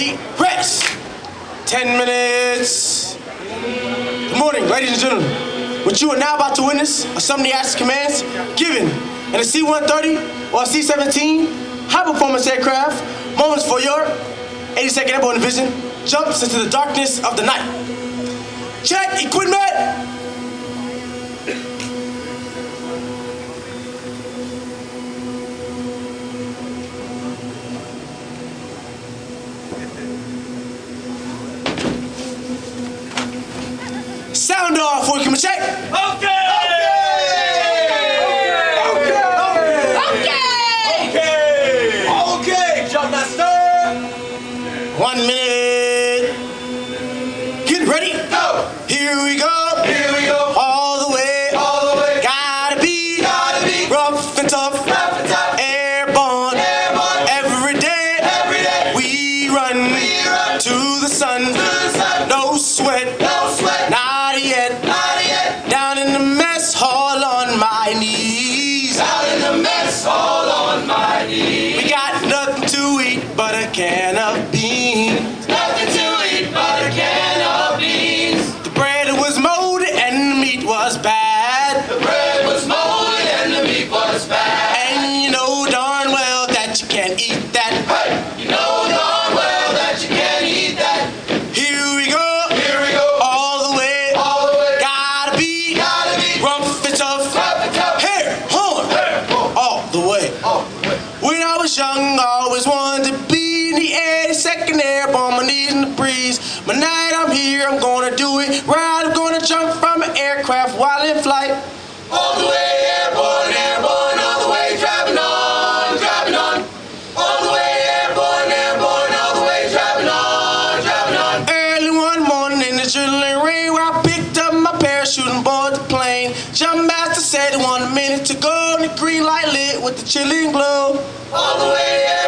ready, rest. 10 minutes. Good morning, ladies and gentlemen. What you are now about to witness are some of the actions commands given in a C-130 or a C-17 high performance aircraft, moments for your 82nd Airborne Division jumps into the darkness of the night. Check equipment! Sound off, working check. Okay! Okay! Okay, Okay, jump master! One minute. Get ready. Go! Here we go. Here we go! All the way. All the way! Gotta be. Gotta be rough and tough. Rough and tough. Airborne. Airborne. Every day. Every day. We run. We run. To the sun. To the sun. Knees. Out in the mess all on my knees. We got nothing to eat but a can of beans. Nothing to eat but a can of beans. The bread was molded and the meat was bad. The bread was molded and the meat was bad. And you know darn well that you can't eat that. Hey, you know darn well that you can't eat that. Here we go. Here we go. All the way. All the way. Gotta be. Gotta be Rough and young, always wanted to be in the 82nd Airborne, my knees in the breeze. But that I'm here, I'm gonna do it right. I'm gonna jump from an aircraft while in flight. All the way 31 minutes to go, and the green light lit with the chilling glow. All the way